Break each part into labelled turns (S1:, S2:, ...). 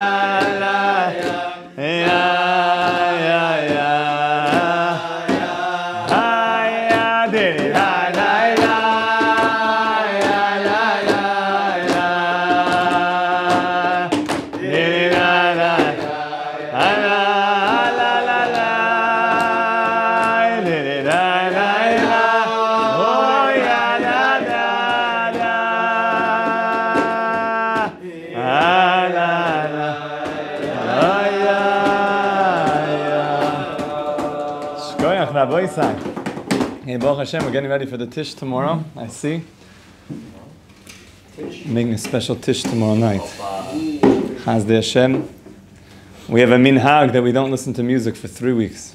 S1: Hey, Baruch Hashem, we're getting ready for the Tish tomorrow. I see. Making a special Tish tomorrow night. Hashem. We have a minhag that we don't listen to music for three weeks.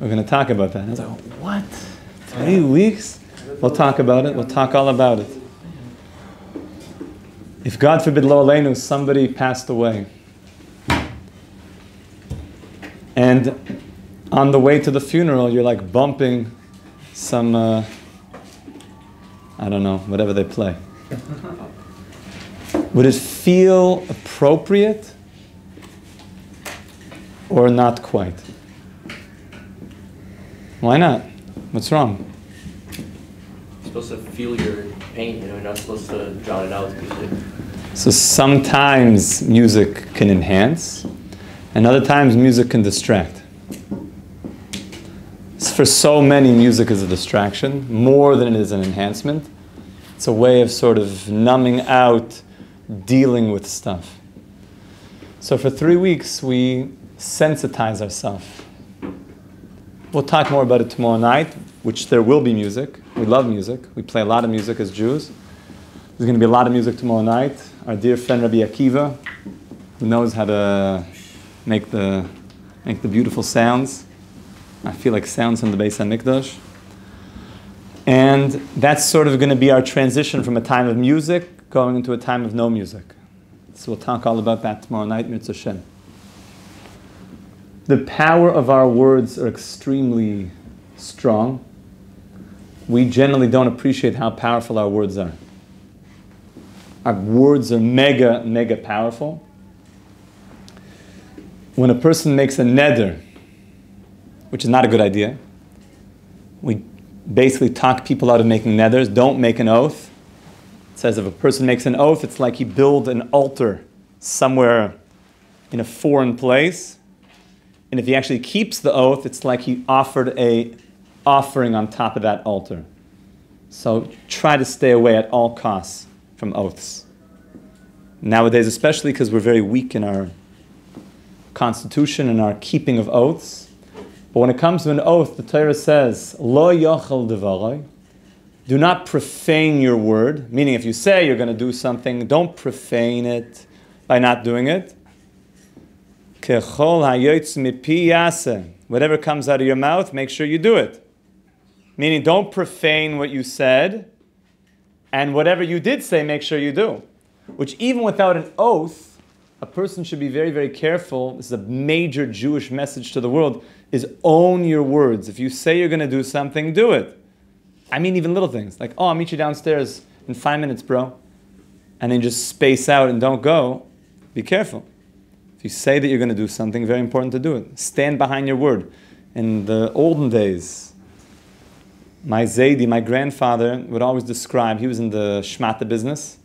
S1: We're going to talk about that. I was like, what? Three weeks? We'll talk about it. We'll talk all about it. If God forbid, lo aleinu, somebody passed away, and on the way to the funeral, you're like bumping some, uh, I don't know, whatever they play. Would it feel appropriate or not quite? Why not? What's wrong?
S2: You're supposed to feel your pain, you know, you're not supposed to drown it out with music.
S1: So sometimes music can enhance, and other times music can distract for so many, music is a distraction more than it is an enhancement. It's a way of sort of numbing out, dealing with stuff. So for three weeks, we sensitize ourselves. We'll talk more about it tomorrow night, which there will be music. We love music. We play a lot of music as Jews. There's going to be a lot of music tomorrow night. Our dear friend Rabbi Akiva, who knows how to make the, make the beautiful sounds, I feel like sounds from the Beis Hamikdash. And that's sort of going to be our transition from a time of music going into a time of no music. So we'll talk all about that tomorrow night, Mitzvah. The power of our words are extremely strong. We generally don't appreciate how powerful our words are. Our words are mega, mega powerful. When a person makes a neder, which is not a good idea. We basically talk people out of making neders. Don't make an oath. It says if a person makes an oath, it's like he builds an altar somewhere in a foreign place. And if he actually keeps the oath, it's like he offered a offering on top of that altar. So try to stay away at all costs from oaths. Nowadays, especially because we're very weak in our constitution and our keeping of oaths, but when it comes to an oath, the Torah says, Lo yachal devarai. Do not profane your word. Meaning, if you say you're going to do something, don't profane it by not doing it. Whatever comes out of your mouth, make sure you do it. Meaning, don't profane what you said, and whatever you did say, make sure you do. Which, even without an oath, a person should be very, very careful. This is a major Jewish message to the world is own your words. If you say you're going to do something, do it. I mean, even little things like, oh, I'll meet you downstairs in five minutes, bro. And then just space out and don't go. Be careful. If you say that you're going to do something, very important to do it. Stand behind your word. In the olden days, my Zaidi, my grandfather, would always describe, he was in the shmata business.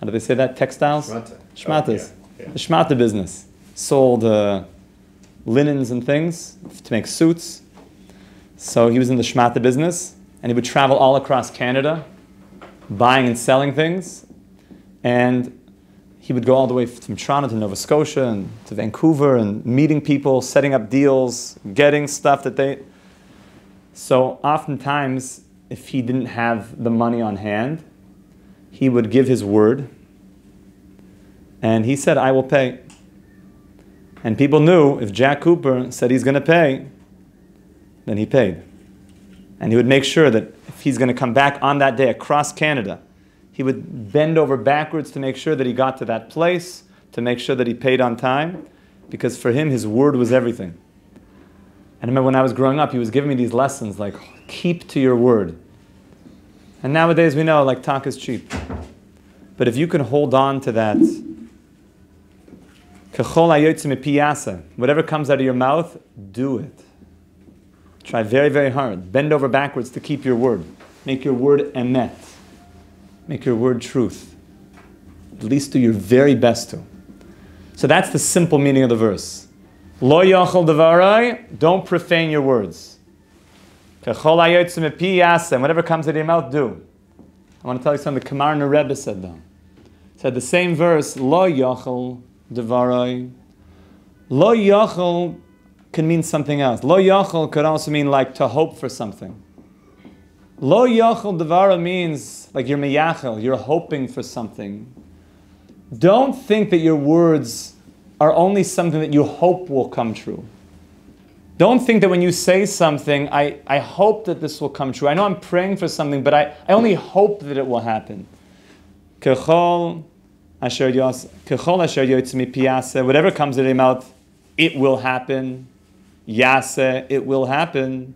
S1: How do they say that? Textiles? Shmatas. Oh, yeah, yeah. The shmata business. Sold. Uh, linens and things to make suits. So he was in the shmata business, and he would travel all across Canada, buying and selling things. And he would go all the way from Toronto to Nova Scotia and to Vancouver and meeting people, setting up deals, getting stuff that they. So oftentimes, if he didn't have the money on hand, he would give his word. And he said, I will pay. And people knew if Jack Cooper said he's going to pay, then he paid. And he would make sure that if he's going to come back on that day across Canada, he would bend over backwards to make sure that he got to that place, to make sure that he paid on time, because for him, his word was everything. And I remember when I was growing up, he was giving me these lessons like, keep to your word. And nowadays we know, like, talk is cheap. But if you can hold on to that. Whatever comes out of your mouth, do it. Try very, very hard. Bend over backwards to keep your word. Make your word emet. Make your word truth. At least do your very best to. So that's the simple meaning of the verse. Lo yachol devarai, don't profane your words. And whatever comes out of your mouth, do. I want to tell you something the Kamar Rebbe said though. Said the same verse, Lo yachol devarai. Lo yachol can mean something else. Lo yachol could also mean like to hope for something. Lo yachol devara means like you're meyachel, you're hoping for something. Don't think that your words are only something that you hope will come true. Don't think that when you say something, I, I hope that this will come true. I know I'm praying for something, but I, I only hope that it will happen. Kechol asher yos- kechol asher yotzmi piyase, whatever comes out of your mouth, it will happen. Yase, it will happen.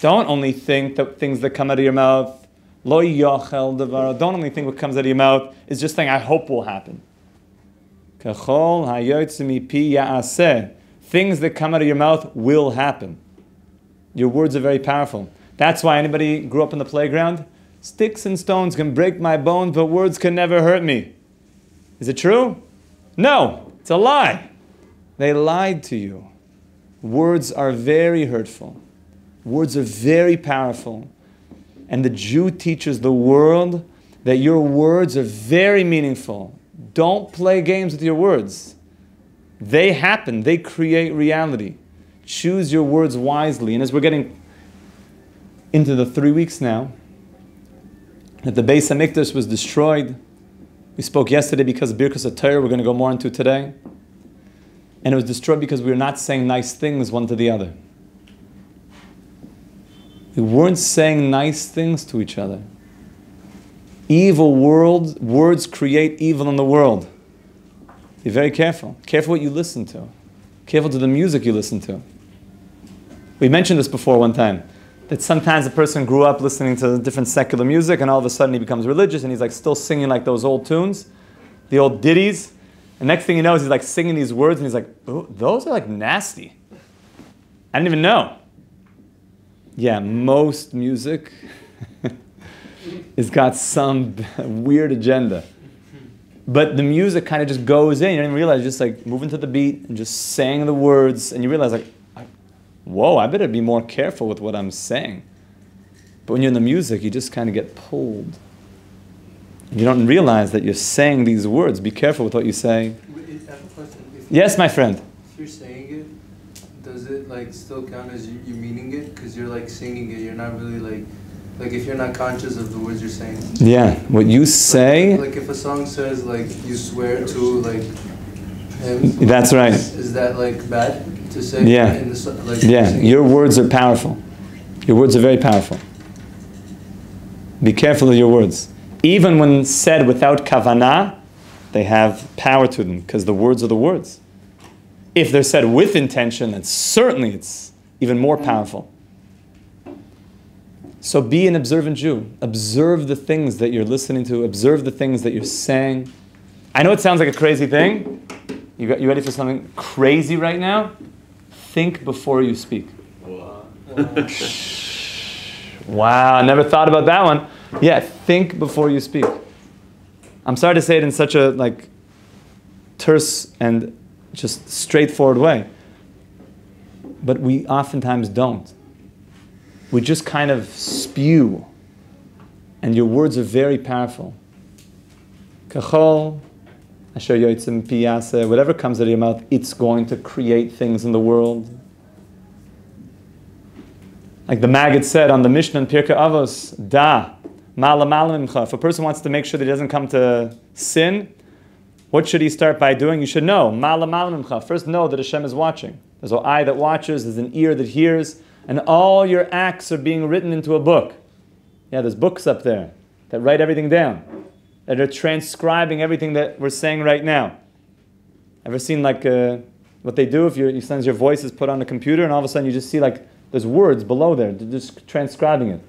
S1: Don't only think that things that come out of your mouth, lo yochel devara, don't only think what comes out of your mouth is just saying, I hope will happen. Kechol hayotzmi pi yaaseh. Things that come out of your mouth will happen. Your words are very powerful. That's why anybody grew up in the playground? Sticks and stones can break my bones, but words can never hurt me. Is it true? No, it's a lie. They lied to you. Words are very hurtful. Words are very powerful. And the Jew teaches the world that your words are very meaningful. Don't play games with your words. They happen, they create reality. Choose your words wisely. And as we're getting into the three weeks now, that the Beis Hamikdash was destroyed. We spoke yesterday because of Birkus Torah. We're going to go more into today. And it was destroyed because we were not saying nice things one to the other. We weren't saying nice things to each other. Evil world, words create evil in the world. Be very careful. Careful what you listen to. Careful to the music you listen to. We mentioned this before one time that sometimes a person grew up listening to different secular music and all of a sudden he becomes religious and he's like still singing like those old tunes, the old ditties. And next thing you know he's like singing these words and he's like, those are like nasty. I didn't even know. Yeah, most music has got some weird agenda. But the music kind of just goes in. You don't even realize, just like moving to the beat and just saying the words, and you realize, like, whoa, I better be more careful with what I'm saying. But when you're in the music, you just kind of get pulled. You don't realize that you're saying these words. Be careful with what you say.
S3: Wait, I have a question. If
S1: Yes, my friend.
S3: If you're saying it, does it like still count as you, you meaning it? Because you're like singing it. You're not really like, like if you're not conscious of the words you're saying.
S1: Yeah, what you say,
S3: Like, like if a song says like you swear to like him.
S1: that's right.
S3: Is that like bad to say?
S1: Yeah.
S3: In the, like,
S1: Yeah, your words are powerful. Your words are very powerful. Be careful of your words. Even when said without kavanah, they have power to them because the words are the words. If they're said with intention, then certainly it's even more powerful. So be an observant Jew. Observe the things that you're listening to, observe the things that you're saying. I know it sounds like a crazy thing. You, got, you ready for something crazy right now? Think before you speak. Wow, I never thought about that one. Yeah, think before you speak. I'm sorry to say it in such a like terse and just straightforward way. But we oftentimes don't. We just kind of spew. And your words are very powerful. Kachol, asher yotzim piyase, uh, whatever comes out of your mouth, it's going to create things in the world. Like the Maggid said on the Mishnah in Pirkei Avos, da, mala mala. If a person wants to make sure that he doesn't come to sin, what should he start by doing? You should know, mala mala. First know that Hashem is watching. There's an eye that watches, there's an ear that hears, and all your acts are being written into a book. Yeah, there's books up there that write everything down, that are transcribing everything that we're saying right now. Ever seen like uh, what they do if your, sometimes your voice is put on a computer and all of a sudden you just see like there's words below there, they're just transcribing it.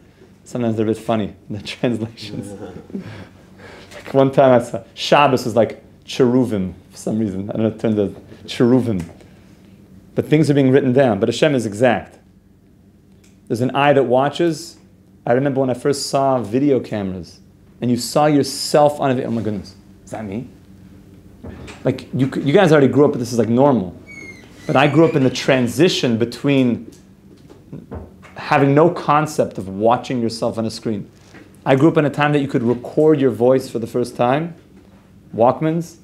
S1: Sometimes they're a bit funny, the translations. like one time I saw Shabbos was like cheruvim for some reason. I don't know, it turned out cheruvim. But things are being written down. But Hashem is exact. There's an eye that watches. I remember when I first saw video cameras and you saw yourself on it. Oh my goodness, is that me? Like you, you guys already grew up, but this is like normal. But I grew up in the transition between having no concept of watching yourself on a screen. I grew up in a time that you could record your voice for the first time, Walkmans,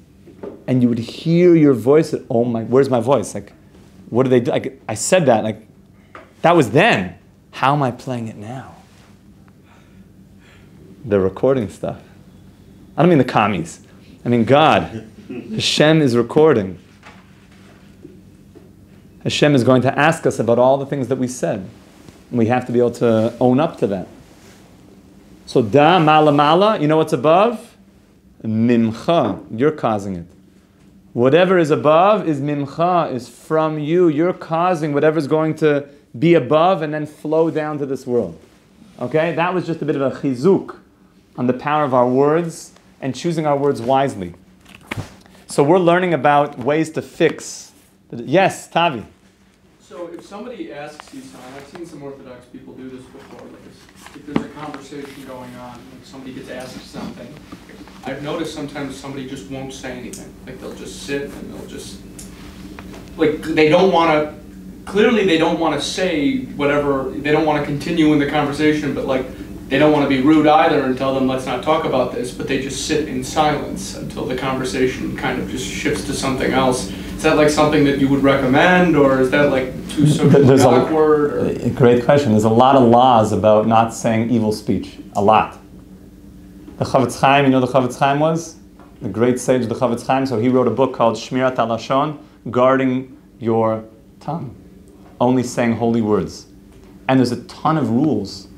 S1: and you would hear your voice. At, oh my, where's my voice? Like, what do they do? I said that. Like, that was then. How am I playing it now? The recording stuff. I don't mean the commies. I mean God. Hashem is recording. Hashem is going to ask us about all the things that we said. And we have to be able to own up to that. So da mala mala, you know what's above? Mimcha. You're causing it. Whatever is above is mimcha, is from you. You're causing whatever's going to be above and then flow down to this world. Okay? That was just a bit of a chizuk on the power of our words and choosing our words wisely. So we're learning about ways to fix. Yes, Tavi.
S4: So if somebody asks you something, I've seen some Orthodox people do this before, like if, there's a conversation going on, and somebody gets asked something, I've noticed sometimes somebody just won't say anything. Like they'll just sit and they'll just, like they don't want to, clearly they don't want to say whatever, they don't want to continue in the conversation, but like they don't want to be rude either and tell them let's not talk about this, but they just sit in silence until the conversation kind of just shifts to something else. Is that like something that you would recommend, or is that like too socially awkward?
S1: A great question. There's a lot of laws about not saying evil speech. A lot. The Chafetz Chaim, you know the Chafetz Chaim was? The great sage, the Chafetz Chaim. So he wrote a book called Shmirat HaLashon, guarding your tongue, only saying holy words. And there's a ton of rules.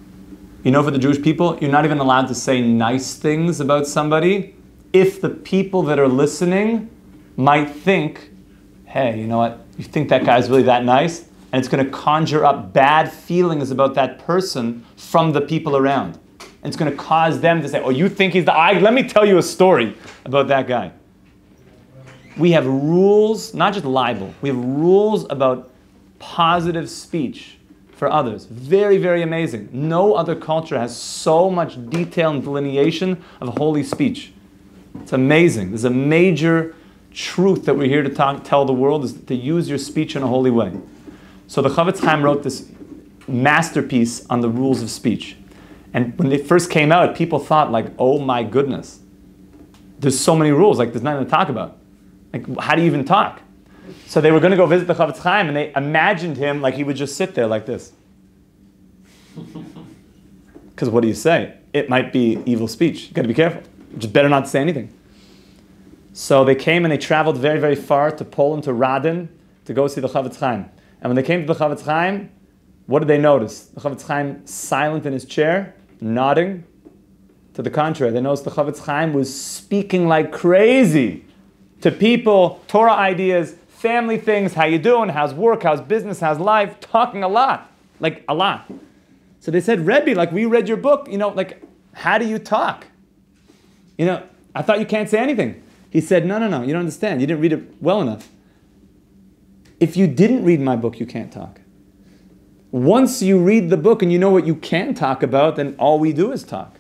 S1: You know, for the Jewish people, you're not even allowed to say nice things about somebody if the people that are listening might think, hey, you know what? You think that guy's really that nice? And it's going to conjure up bad feelings about that person from the people around. And it's going to cause them to say, oh, you think he's the I let me tell you a story about that guy. We have rules, not just libel, we have rules about positive speech for others. Very, very amazing. No other culture has so much detail and delineation of holy speech. It's amazing. There's a major truth that we're here to talk, tell the world is to use your speech in a holy way. So the Chafetz Chaim wrote this masterpiece on the rules of speech. And when they first came out, people thought like, oh my goodness, there's so many rules, like there's nothing to talk about. Like, how do you even talk? So they were going to go visit the Chafetz Chaim, and they imagined him like he would just sit there like this. Because what do you say? It might be evil speech. You got to be careful. Just better not say anything. So they came and they traveled very, very far to Poland, to Radin, to go see the Chafetz Chaim. And when they came to the Chafetz Chaim, what did they notice? The Chafetz Chaim silent in his chair, nodding. To the contrary, they noticed the Chafetz Chaim was speaking like crazy to people, Torah ideas, family things, how you doing, how's work, how's business, how's life, talking a lot, like a lot. So they said, Rebbe, like we read your book, you know, like how do you talk? You know, I thought you can't say anything. He said, no, no, no, you don't understand. You didn't read it well enough. If you didn't read my book, you can't talk. Once you read the book and you know what you can talk about, then all we do is talk.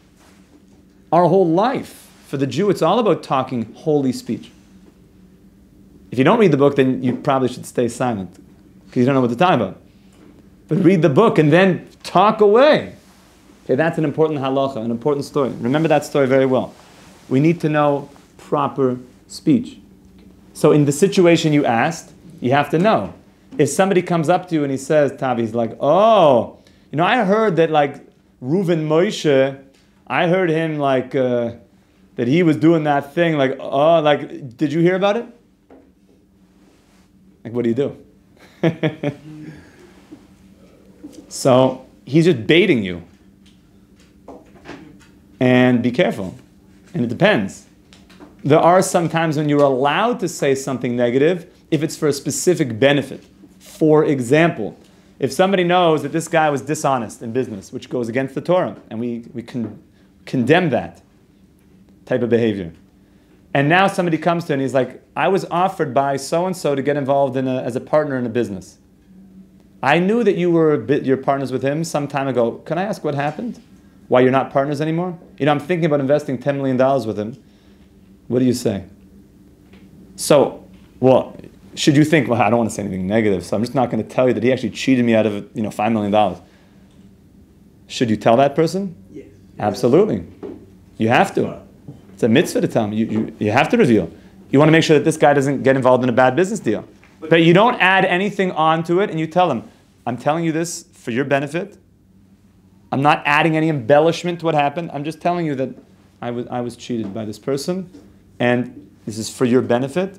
S1: Our whole life, for the Jew, it's all about talking holy speech. If you don't read the book, then you probably should stay silent because you don't know what to talk about. But read the book and then talk away. Okay, that's an important halacha, an important story. Remember that story very well. We need to know proper speech. So, in the situation you asked, you have to know. If somebody comes up to you and he says, Tavi's like, oh, you know, I heard that like Reuven Moshe, I heard him like uh, that he was doing that thing. Like, oh, like, did you hear about it? Like, what do you do? so he's just baiting you. And be careful. And it depends. There are some times when you're allowed to say something negative if it's for a specific benefit. For example, if somebody knows that this guy was dishonest in business, which goes against the Torah, and we, we con- condemn that type of behavior. And now somebody comes to him and he's like, I was offered by so and so to get involved in a, as a partner in a business. I knew that you were a bit, your partners with him some time ago. Can I ask what happened? Why you're not partners anymore? You know, I'm thinking about investing $10 million with him. What do you say? So, well, should you think, well, I don't want to say anything negative, so I'm just not going to tell you that he actually cheated me out of, you know, $5 million. Should you tell that person?
S5: Yes.
S1: Absolutely. You have to. A mitzvah to tell him. You, you, you have to reveal. You want to make sure that this guy doesn't get involved in a bad business deal. But you don't add anything onto it and you tell him, I'm telling you this for your benefit. I'm not adding any embellishment to what happened. I'm just telling you that I was, I was cheated by this person and this is for your benefit.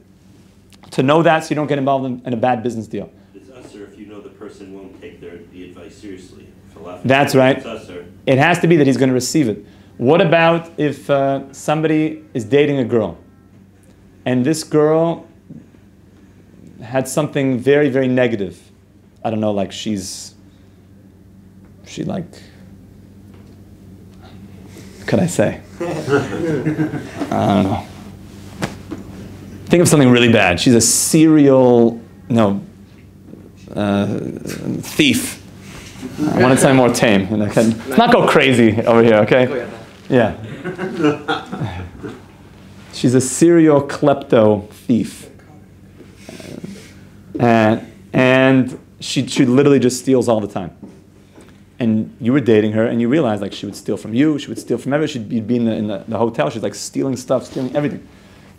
S1: To know that so you don't get involved in, in a bad business deal.
S6: It's us, sir, if you know the person won't take their, the advice seriously. For lack of-
S1: That's right.
S6: It's us, sir.
S1: It has to be that he's going to receive it. What about if uh, somebody is dating a girl and this girl had something very, very negative? I don't know, like she's, she like, what could I say? I don't know. Think of something really bad. She's a serial, no, uh, thief. I want to sound more tame. and I can- Let's not go crazy over here, okay? Yeah. She's a serial klepto thief. Uh, and, and she, she literally just steals all the time. And you were dating her, and you realized like she would steal from you, she would steal from everyone. She'd be, be in, the, in the, the hotel, she's like stealing stuff, stealing everything.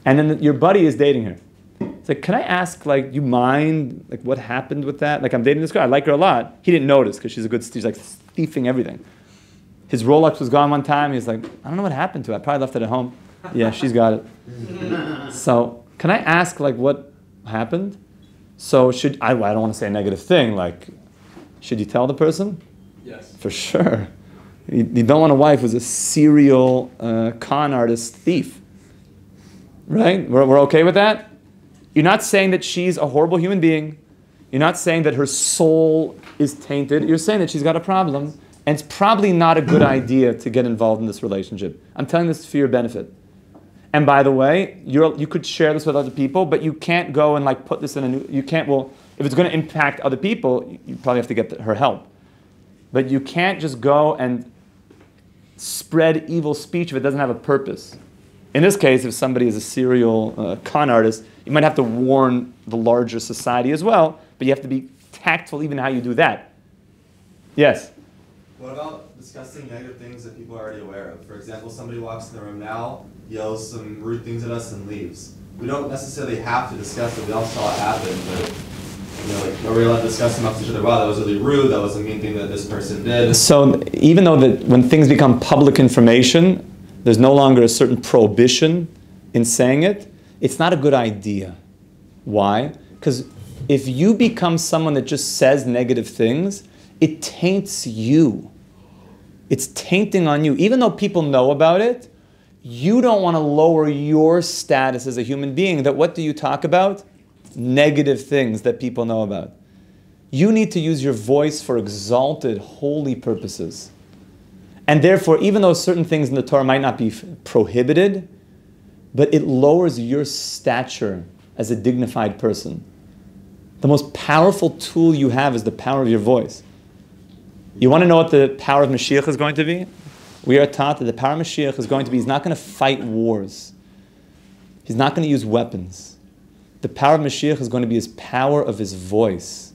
S1: And then your buddy is dating her. It's like, can I ask, like, you mind, like, what happened with that? Like, I'm dating this girl, I like her a lot. He didn't notice because she's a good, she's like thieving everything. His Rolex was gone one time. He's like, I don't know what happened to it. I probably left it at home. Yeah, she's got it. So, can I ask, like, what happened? So, should I? I don't want to say a negative thing. Like, should you tell the person?
S4: Yes.
S1: For sure. You, you don't want a wife who's a serial uh, con artist thief. Right? We're, we're okay with that? You're not saying that she's a horrible human being. You're not saying that her soul is tainted. You're saying that she's got a problem. And it's probably not a good idea to get involved in this relationship. I'm telling this for your benefit. And by the way, you could share this with other people, but you can't go and like put this in a new. You can't. Well, if it's going to impact other people, you, you probably have to get the, her help. But you can't just go and spread evil speech if it doesn't have a purpose. In this case, if somebody is a serial uh, con artist, you might have to warn the larger society as well, but you have to be tactful even how you do that. Yes?
S7: What about discussing negative things that people are already aware of? For example, somebody walks in the room now, yells some rude things at us, and leaves. We don't necessarily have to discuss it. We all saw it happen, but you know, like, are we allowed to discuss amongst each other? Wow, that was really rude. That was a mean thing that this person did.
S1: So even though that when things become public information, there's no longer a certain prohibition in saying it, it's not a good idea. Why? Because if you become someone that just says negative things, it taints you. It's tainting on you. Even though people know about it, you don't want to lower your status as a human being. That what do you talk about? Negative things that people know about. You need to use your voice for exalted, holy purposes. And therefore, even though certain things in the Torah might not be prohibited, but it lowers your stature as a dignified person. The most powerful tool you have is the power of your voice. You want to know what the power of Mashiach is going to be? We are taught that the power of Mashiach is going to be, he's not going to fight wars. He's not going to use weapons. The power of Mashiach is going to be his power of his voice.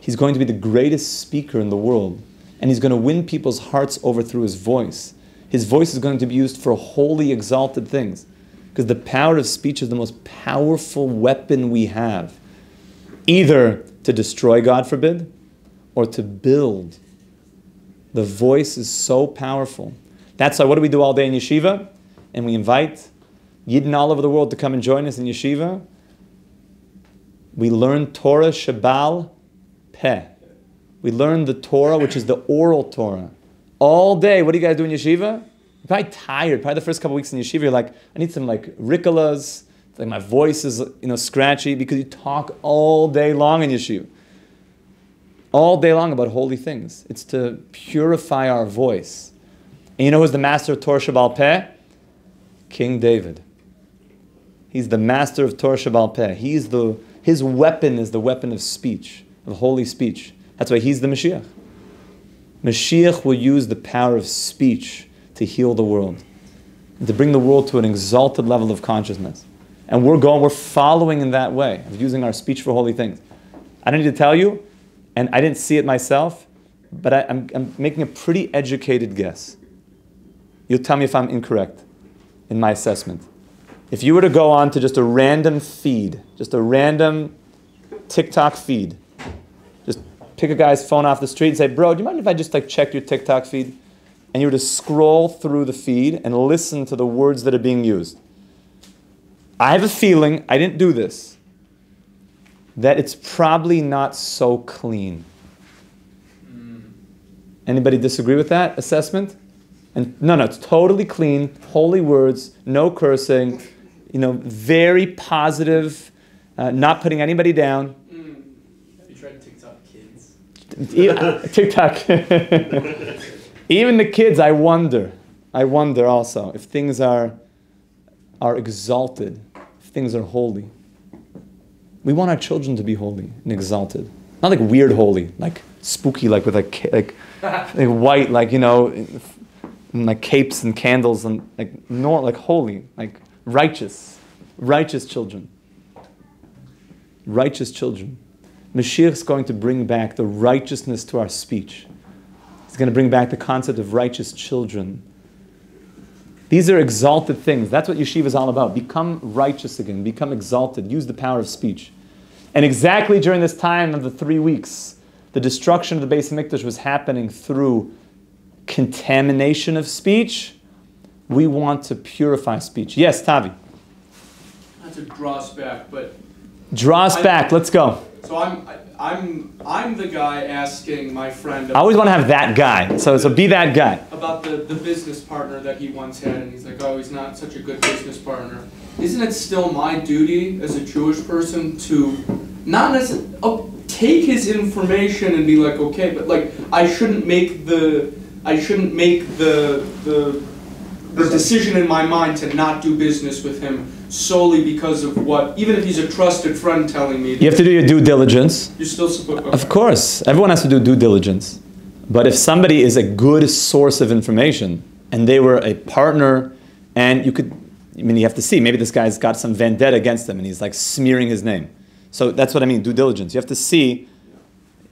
S1: He's going to be the greatest speaker in the world. And he's going to win people's hearts over through his voice. His voice is going to be used for holy, exalted things. Because the power of speech is the most powerful weapon we have. Either to destroy, God forbid, or to build. The voice is so powerful. That's why, what do we do all day in yeshiva? And we invite Yidden all over the world to come and join us in yeshiva. We learn Torah Shabbal Peh. We learn the Torah, which is the oral Torah. All day. What do you guys do in yeshiva? You're probably tired. Probably the first couple weeks in yeshiva, you're like, I need some like Ricolas. Like my voice is you know scratchy because you talk all day long in yeshiva. All day long about holy things. It's to purify our voice. And you know who's the master of Torah Shabbal Peh? King David. He's the master of Torah Shabbal Peh. He's the, his weapon is the weapon of speech, of holy speech. That's why he's the Mashiach. Mashiach will use the power of speech to heal the world, to bring the world to an exalted level of consciousness. And we're going, we're following in that way of using our speech for holy things. I don't need to tell you, and I didn't see it myself, but I, am I'm making a pretty educated guess. You'll tell me if I'm incorrect in my assessment. If you were to go on to just a random feed, just a random TikTok feed, just pick a guy's phone off the street and say, Bro, do you mind if I just like check your TikTok feed? And you were to scroll through the feed and listen to the words that are being used. I have a feeling, I didn't do this, that it's probably not so clean. Anybody disagree with that assessment? And no, no, it's totally clean, holy words, no cursing, you know, very positive, uh, not putting anybody down.
S4: Have you tried TikTok kids?
S1: E- TikTok. Even the kids, I wonder. I wonder also if things are, are exalted, if things are holy. We want our children to be holy and exalted. Not like weird holy, like spooky, like with like, like, like white, like, you know, and like capes and candles and like nor like holy, like righteous, righteous children. Righteous children. Mashiach is going to bring back the righteousness to our speech. He's going to bring back the concept of righteous children. These are exalted things. That's what yeshiva is all about. Become righteous again, become exalted, use the power of speech. And exactly during this time of the three weeks, the destruction of the Beis Hamikdash was happening through contamination of speech. We want to purify speech. Yes, Tavi.
S4: Not to draw us back, but
S1: Draw us
S4: I-
S1: back. Let's go.
S4: so I'm I'm I'm the guy asking my friend
S1: I always want to have that guy. So, so be that guy.
S4: about the, the business partner that he once had, and he's like, oh, he's not such a good business partner. Isn't it still my duty as a Jewish person to not necessarily oh, take his information and be like, okay, but like I shouldn't make the I shouldn't make the the the decision in my mind to not do business with him solely because of what, even if he's a trusted friend telling me.
S1: You have to do your due diligence.
S4: You're still supposed.
S1: Of course, everyone has to do due diligence. But if somebody is a good source of information and they were a partner, and you could, I mean, you have to see, maybe this guy's got some vendetta against him and he's like smearing his name. So that's what I mean, due diligence. You have to see,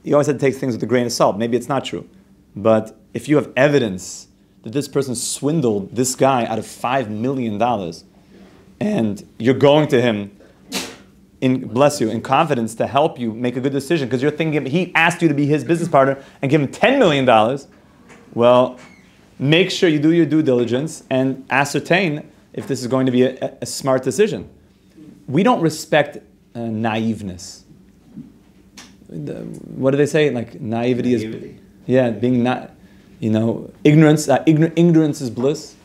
S1: you always have to take things with a grain of salt. Maybe it's not true. But if you have evidence that this person swindled this guy out of $5 million, and you're going to him in bless you in confidence to help you make a good decision because you're thinking he asked you to be his business partner and give him 10 million dollars. Well make sure you do your due diligence and ascertain if this is going to be a, a smart decision. We don't respect uh, naiveness. The- what do they say? Like naivety, is yeah being not you know ignorance uh, ignor- ignorance is bliss.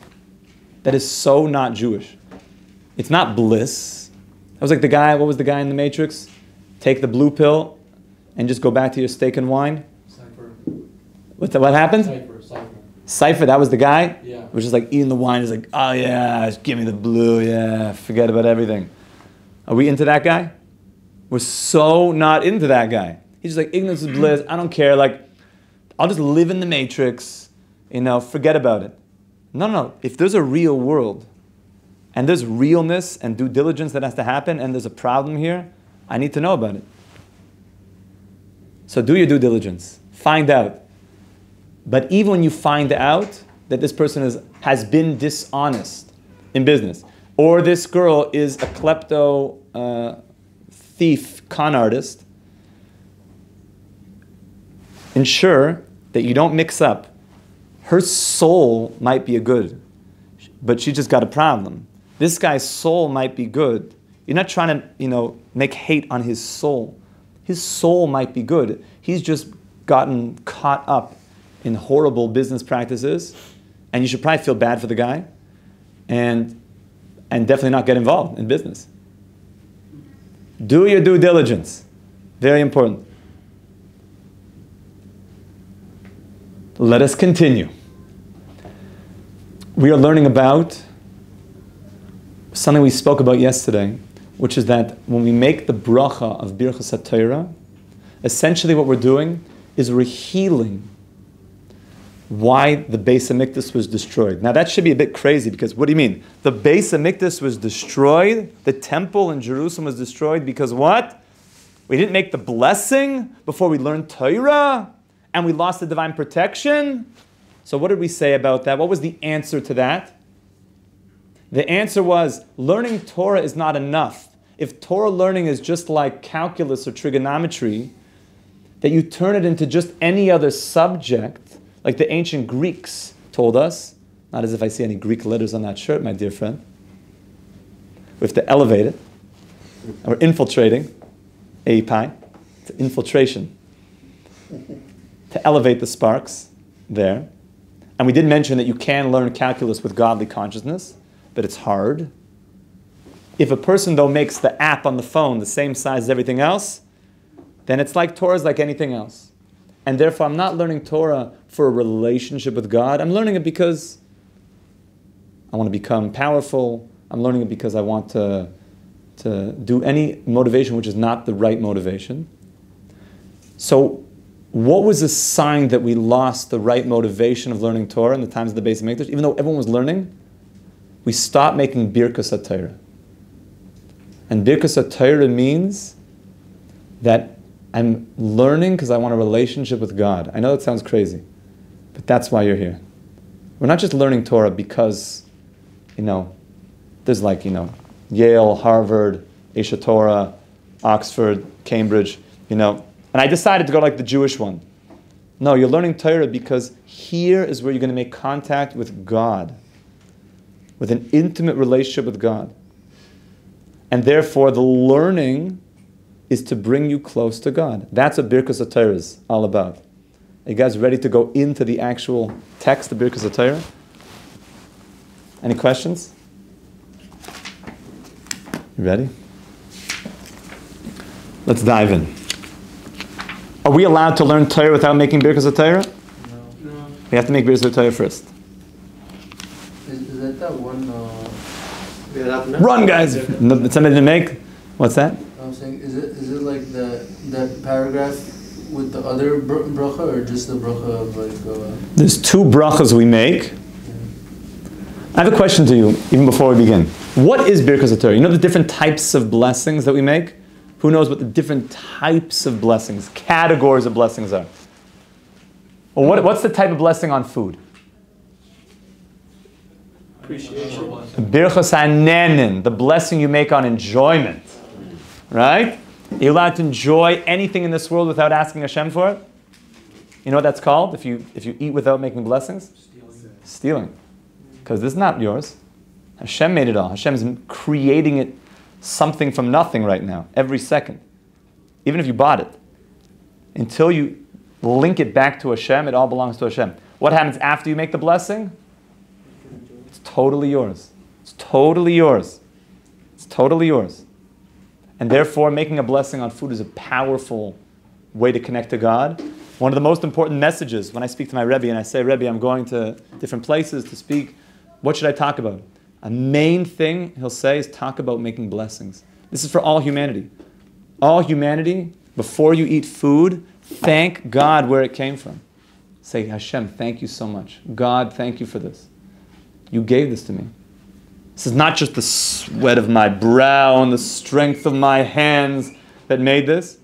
S1: That is so not jewish it's not bliss I was like the guy, what was the guy in the Matrix? Take the blue pill and just go back to your steak and wine.
S5: Cypher.
S1: What, what happened?
S5: Cypher. Cypher.
S1: Cypher, that was the guy?
S5: Yeah.
S1: Was just like eating the wine. He's like, oh yeah, just give me the blue, yeah, forget about everything. Are we into that guy? We're so not into that guy. He's just like, ignorance is bliss, I don't care, like, I'll just live in the Matrix, you know, forget about it. No, no, no. If there's a real world, and there's realness and due diligence that has to happen, and there's a problem here, I need to know about it. So do your due diligence. Find out. But even when you find out that this person is, has been dishonest in business, or this girl is a klepto uh, thief, con artist, ensure that you don't mix up. Her soul might be a good, but she just got a problem. This guy's soul might be good. You're not trying to, you know, make hate on his soul. His soul might be good. He's just gotten caught up in horrible business practices, and you should probably feel bad for the guy, and and definitely not get involved in business. Do your due diligence. Very important. Let us continue. We are learning about something we spoke about yesterday, which is that when we make the bracha of Birchas HaTorah, essentially what we're doing is we're healing why the Beis Hamikdash was destroyed. Now that should be a bit crazy because what do you mean? The Beis Hamikdash was destroyed, the temple in Jerusalem was destroyed because what? We didn't make the blessing before we learned Torah and we lost the divine protection? So what did we say about that? What was the answer to that? The answer was learning Torah is not enough. If Torah learning is just like calculus or trigonometry, that you turn it into just any other subject, like the ancient Greeks told us, not as if I see any Greek letters on that shirt, my dear friend. We have to elevate it. We're infiltrating, API, it's infiltration. to elevate the sparks there. And we did mention that you can learn calculus with godly consciousness, but it's hard. If a person, though, makes the app on the phone the same size as everything else, then it's like Torah is like anything else. And therefore, I'm not learning Torah for a relationship with God. I'm learning it because I want to become powerful. I'm learning it because I want to, to do any motivation which is not the right motivation. So, what was the sign that we lost the right motivation of learning Torah in the times of the Beis Hamikdash? Even though everyone was learning, we stop making Birkas HaTorah. And Birkas HaTorah means that I'm learning because I want a relationship with God. I know that sounds crazy, but that's why you're here. We're not just learning Torah because, you know, there's like, you know, Yale, Harvard, Aish HaTorah, Oxford, Cambridge, you know, and I decided to go like the Jewish one. No, you're learning Torah because here is where you're going to make contact with God, with an intimate relationship with God. And therefore, the learning is to bring you close to God. That's what Birkas HaTorah is all about. Are you guys ready to go into the actual text of Birkas HaTorah? Any questions? You ready? Let's dive in. Are we allowed to learn Torah without making Birkas HaTorah?
S3: No.
S4: No.
S1: We have to make Birkas HaTorah first.
S3: Is, is that that one? Uh,
S1: Run, guys! No, did somebody didn't make? What's that?
S3: I'm saying, is it is it like the that paragraph with the other br- bracha or just the bracha of like? Uh,
S1: There's two brachas we make. I have a question to you, even before we begin. What is Birkas HaTorah? You know the different types of blessings that we make? Who knows what the different types of blessings, categories of blessings are? Well, what, what's the type of blessing on food? Birchas hanenin, the blessing you make on enjoyment. Right? You're allowed to enjoy anything in this world without asking Hashem for it? You know what that's called if you, if you eat without making blessings? Stealing. Because this is not yours. Hashem made it all. Hashem is creating it something from nothing right now, every second. Even if you bought it. Until you link it back to Hashem, it all belongs to Hashem. What happens after you make the blessing? Totally yours. It's totally yours. It's totally yours. And therefore, making a blessing on food is a powerful way to connect to God. One of the most important messages when I speak to my Rebbe and I say, Rebbe, I'm going to different places to speak, what should I talk about? A main thing he'll say is talk about making blessings. This is for all humanity. All humanity, before you eat food, thank God where it came from. Say, Hashem, thank you so much. God, thank you for this. You gave this to me. This is not just the sweat of my brow and the strength of my hands that made this.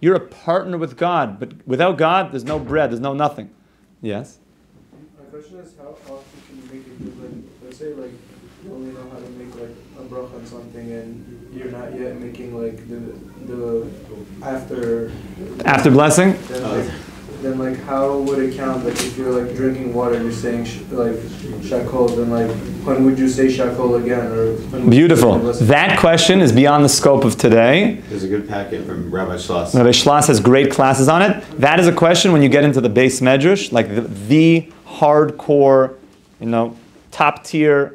S1: You're a partner with God, but without God, there's no bread, there's no nothing. Yes?
S5: My question is how often can you make it? Because like, let's say like you only know how to make like a bracha on something, and you're not yet making like the the after.
S1: After blessing?
S5: Then like, then like how would it count? Like if you're like drinking water, you're saying sh- like shakol. Then like when would you say shakol again? Or when would you
S1: Beautiful. That question is beyond the scope of today.
S7: There's a good packet from Rabbi Schloss.
S1: Rabbi Schloss has great classes on it. That is a question when you get into the beis medrash, like the, the hardcore, you know, top tier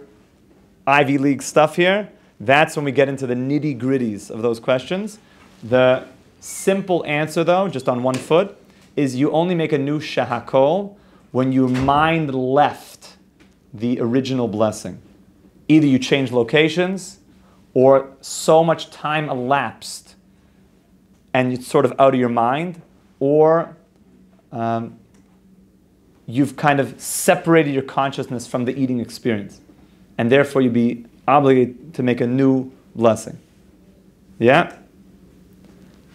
S1: Ivy League stuff here. That's when we get into the nitty gritties of those questions. The simple answer, though, just on one foot, is you only make a new shahakol when your mind left the original blessing. either you change locations or so much time elapsed and it's sort of out of your mind, or um, you've kind of separated your consciousness from the eating experience. And therefore, you'd be obligated to make a new blessing. Yeah?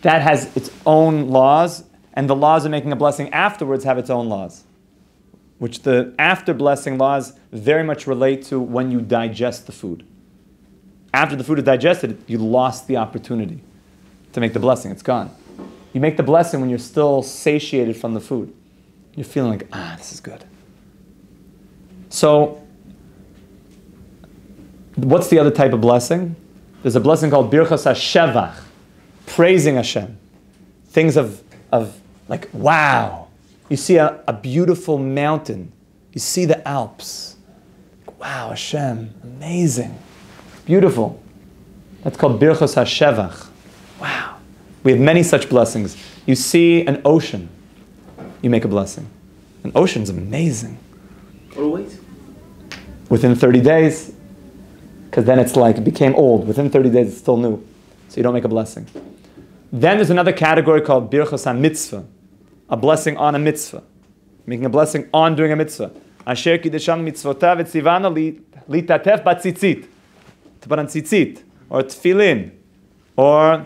S1: That has its own laws, and the laws of making a blessing afterwards have its own laws, which the after blessing laws very much relate to when you digest the food. After the food is digested, you lost the opportunity to make the blessing. It's gone. You make the blessing when you're still satiated from the food. You're feeling like, ah, this is good. So, what's the other type of blessing? There's a blessing called Birchas HaShevach, praising Hashem. Things of, of like, wow. You see a, a beautiful mountain. You see the Alps. Wow, Hashem, amazing. Beautiful. That's called Birchas HaShevach. Wow. We have many such blessings. You see an ocean, you make a blessing. An ocean's amazing.
S2: Wait.
S1: Within 30 days, because then it's like it became old. Within 30 days, it's still new. So you don't make a blessing. Then there's another category called Birchas HaMitzvah, a blessing on a mitzvah. Making a blessing on doing a mitzvah. Asher kiddusham mitzvotav etzivana li- litatef batzitzit. To put on tzitzit, or tefillin, or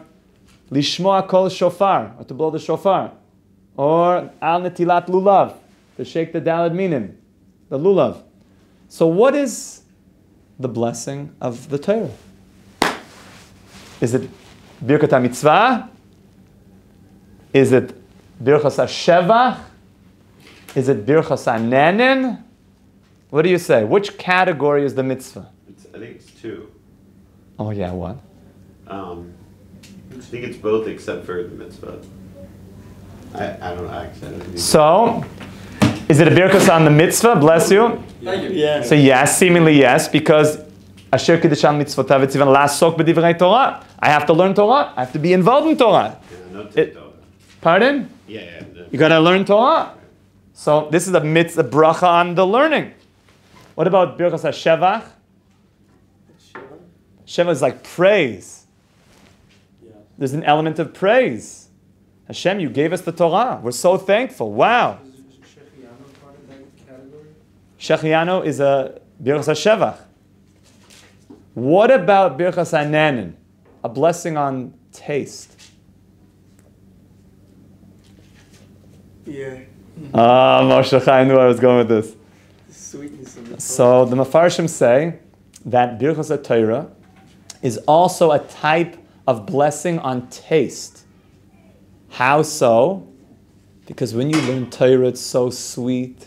S1: lishmoa kol shofar, or to blow the shofar, or al netilat lulav, to shake the daled minim, the lulav. So what is the blessing of the Torah? Is it Birkat HaMitzvah? Is it Birchas HaShevach? Is it Birchas HaNehenin? What do you say? Which category is the mitzvah?
S6: It's, I think it's two.
S1: Oh yeah, what?
S6: Um, I think it's both except for the mitzvah. I, I don't know, actually. I don't
S1: So, is it a birkas on the mitzvah? Bless you.
S4: Thank you.
S2: Yeah.
S1: So yes, seemingly yes, because Asher Kiddushan mitzvotav etzivan lasok b'divrei Torah. I have to learn Torah. I have to be involved in Torah.
S6: Yeah, no
S1: It-
S6: TikTok.
S1: Pardon?
S6: Yeah, yeah.
S1: You gotta learn Torah. So this is a mitzvah bracha on the learning. What about birkas hashevach? Sheva is like praise. There's an element of praise. Hashem, you gave us the Torah. We're so thankful. Wow.
S5: Is Shehecheyanu part of that category?
S1: Shehecheyanu is a birchas hashevach. What about birchas hanehenin? A blessing on taste.
S5: Yeah,
S1: Ah, Moshe Chai, I knew I was going with this.
S5: the sweetness of it.
S1: So the Mefarshim say that birchas Torah is also a type of blessing on taste. How so? Because when you learn Torah, it's so sweet.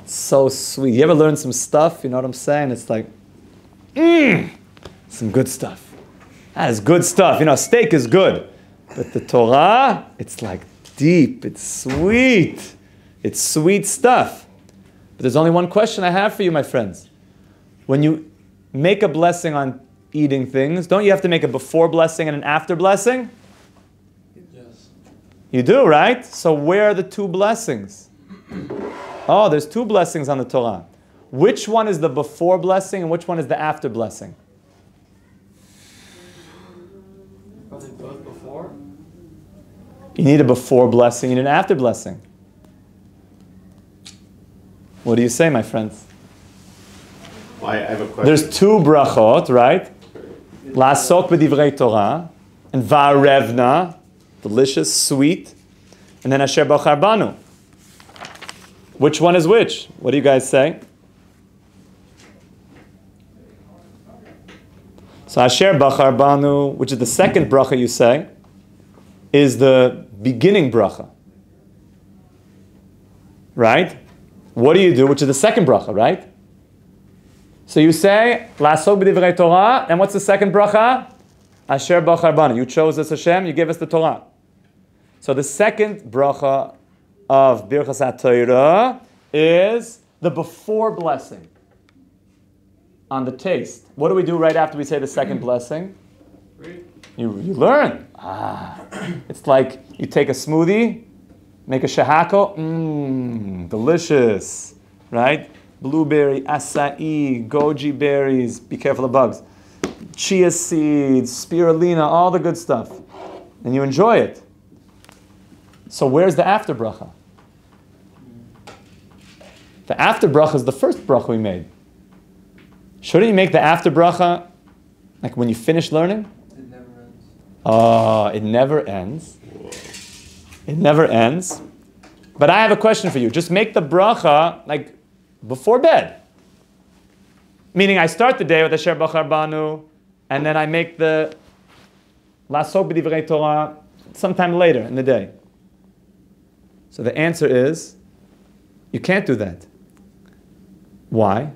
S1: It's so sweet. You ever learn some stuff? You know what I'm saying? It's like, mmm, some good stuff. That is good stuff. You know, steak is good. But the Torah, it's like deep, it's sweet. It's sweet stuff. But there's only one question I have for you, my friends. When you make a blessing on eating things, don't you have to make a before blessing and an after blessing?
S5: Yes.
S1: You do, right? So where are the two blessings? Oh, there's two blessings on the Torah. Which one is the before blessing and which one is the after blessing?
S4: Are they both before?
S1: You need a before blessing and an after blessing. What do you say, my friends?
S6: Well, I have a question.
S1: There's two brachot, right? Lasok b'divrei Torah and varevna, delicious, sweet, and then asher bachar banu. Which one is which? What do you guys say? So asher bachar banu, which is the second bracha you say, is the beginning bracha. Right? What do you do? Which is the second bracha, right? So you say, Lasok b'divrei Torah, and what's the second bracha? Asher bachar banu. You chose us Hashem, you gave us the Torah. So the second bracha of Birchas HaTorah is the before blessing on the taste. What do we do right after we say the second blessing? You, you learn. Ah, it's like you take a smoothie, make a shehakol, mmm, delicious, right? blueberry, acai, goji berries. Be careful of bugs. Chia seeds, spirulina, all the good stuff, and you enjoy it. So where's the after bracha? The after bracha is the first bracha we made. Shouldn't you make the after bracha like when you finish learning? Oh, it never ends. It never ends. But I have a question for you. Just make the bracha like before bed. Meaning I start the day with Asher Bachar Banu, and then I make the Lasok B'divrei Torah sometime later in the day. So the answer is, you can't do that. Why?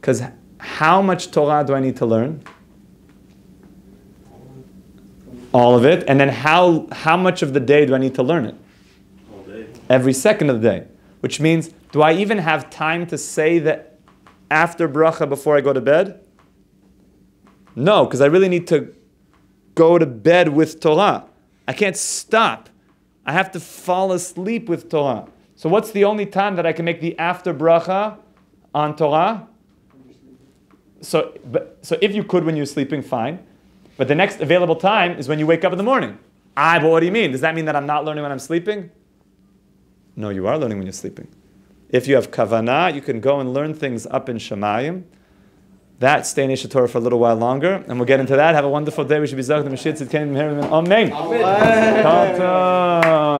S1: Because how much Torah do I need to learn? All of it. And then how, how much of the day do I need to learn it?
S6: All day.
S1: Every second of the day. Which means, do I even have time to say the after bracha before I go to bed? No, because I really need to go to bed with Torah. I can't stop. I have to fall asleep with Torah. So what's the only time that I can make the after bracha on Torah? So, but, so if you could when you're sleeping, fine. But the next available time is when you wake up in the morning. Ah, but what do you mean? Does that mean that I'm not learning when I'm sleeping? No, you are learning when you're sleeping. If you have kavanah, you can go and learn things up in Shemayim. That stay in Isha Torah for a little while longer, and we'll get into that. Have a wonderful day. We should be zach the Mashiach Amen. Amen.